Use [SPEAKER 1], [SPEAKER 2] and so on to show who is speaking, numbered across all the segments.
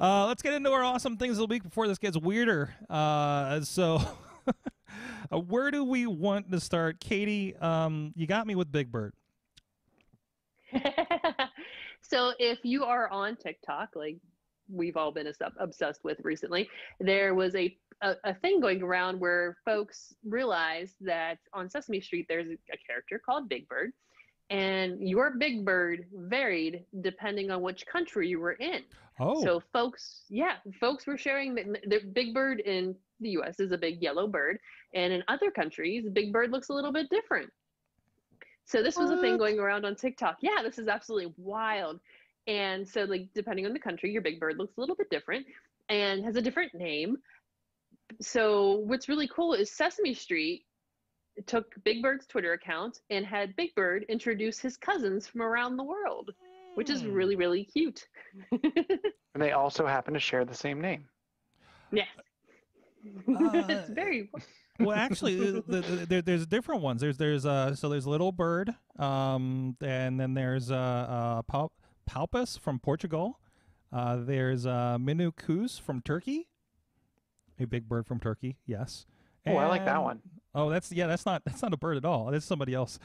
[SPEAKER 1] Uh, let's get into our awesome things of the week before this gets weirder. Uh, so, uh, where do we want to start? Katie, um, you got me with Big Bird.
[SPEAKER 2] so, if you are on TikTok, like we've all been obsessed with recently, there was a, a, a thing going around where folks realized that on Sesame Street there's a, a character called Big Bird and your big bird varied depending on which country you were in.
[SPEAKER 1] Oh.
[SPEAKER 2] So folks, yeah, folks were sharing that the big bird in the US is a big yellow bird and in other countries big bird looks a little bit different. So this was what? a thing going around on TikTok. Yeah, this is absolutely wild. And so like depending on the country your big bird looks a little bit different and has a different name. So what's really cool is Sesame Street took Big Bird's Twitter account and had Big Bird introduce his cousins from around the world, which is really, hmm. really cute.
[SPEAKER 3] and they also happen to share the same name.
[SPEAKER 2] Yes. Uh, it's very.
[SPEAKER 1] well, actually, the, the, the, there's different ones. There's there's uh so there's Little Bird, um, and then there's uh, uh Pal- Palpus from Portugal. Uh, there's uh, Minukus from Turkey. A big bird from Turkey, yes.
[SPEAKER 3] Oh, I like that one.
[SPEAKER 1] Oh, that's yeah. That's not that's not a bird at all. That's somebody else.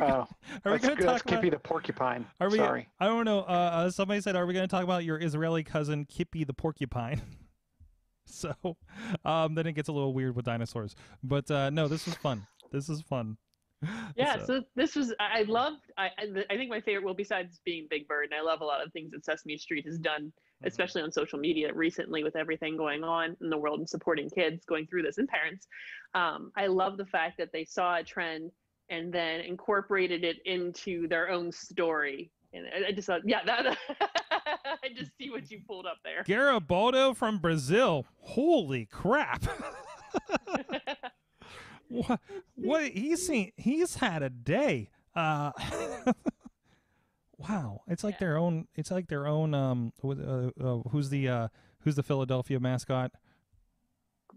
[SPEAKER 3] oh, are we going to talk about Kippy the porcupine? Are we? Sorry,
[SPEAKER 1] I don't know. Uh, uh, somebody said, "Are we going to talk about your Israeli cousin Kippy the porcupine?" so, um, then it gets a little weird with dinosaurs. But uh, no, this was fun. This is fun.
[SPEAKER 2] Yeah, so. so. this was I loved. I I think my favorite. Well, besides being Big Bird, and I love a lot of things that Sesame Street has done. Especially on social media recently with everything going on in the world and supporting kids going through this and parents. Um, I love the fact that they saw a trend and then incorporated it into their own story. And I just thought, yeah, that I just see what you pulled up there.
[SPEAKER 1] Garibaldo from Brazil. Holy crap. what, what he's seen he's had a day. Uh Wow, it's like yeah. their own. It's like their own. Um, uh, uh, who's the uh, who's the Philadelphia mascot?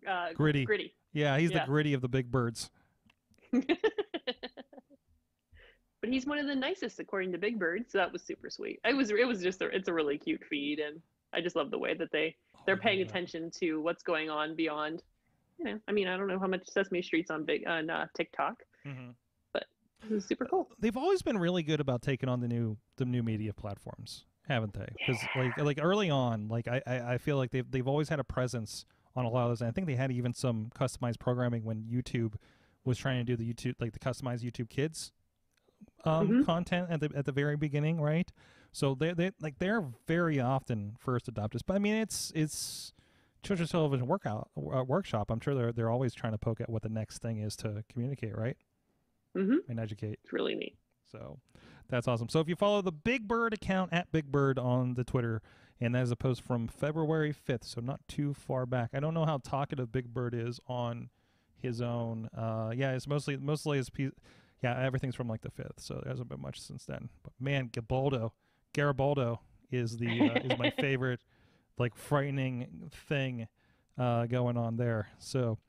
[SPEAKER 2] Uh,
[SPEAKER 1] gritty.
[SPEAKER 2] Gritty.
[SPEAKER 1] Yeah, he's yeah. the gritty of the big birds.
[SPEAKER 2] but he's one of the nicest, according to Big Bird. So that was super sweet. It was. It was just. A, it's a really cute feed, and I just love the way that they they're paying oh, yeah. attention to what's going on beyond. You know, I mean, I don't know how much Sesame Street's on big on uh, TikTok. Mm-hmm super cool.
[SPEAKER 1] They've always been really good about taking on the new the new media platforms, haven't they? Because yeah. like like early on, like I, I, I feel like they've they've always had a presence on a lot of those. And I think they had even some customized programming when YouTube was trying to do the YouTube like the customized YouTube Kids um, mm-hmm. content at the at the very beginning, right? So they they like they're very often first adopters. But I mean, it's it's children's television workout uh, workshop. I'm sure they're they're always trying to poke at what the next thing is to communicate, right?
[SPEAKER 2] Mm-hmm.
[SPEAKER 1] and educate.
[SPEAKER 2] It's really neat.
[SPEAKER 1] So that's awesome. So if you follow the Big Bird account at Big Bird on the Twitter, and that is a post from February 5th, so not too far back. I don't know how talkative Big Bird is on his own. Uh, yeah, it's mostly mostly his piece. Yeah, everything's from like the 5th, so there hasn't been much since then. But man, Gabaldo, Garibaldo is the uh, is my favorite, like frightening thing uh, going on there. So